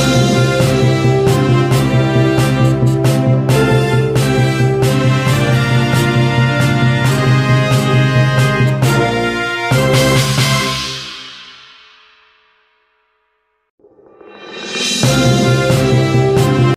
you.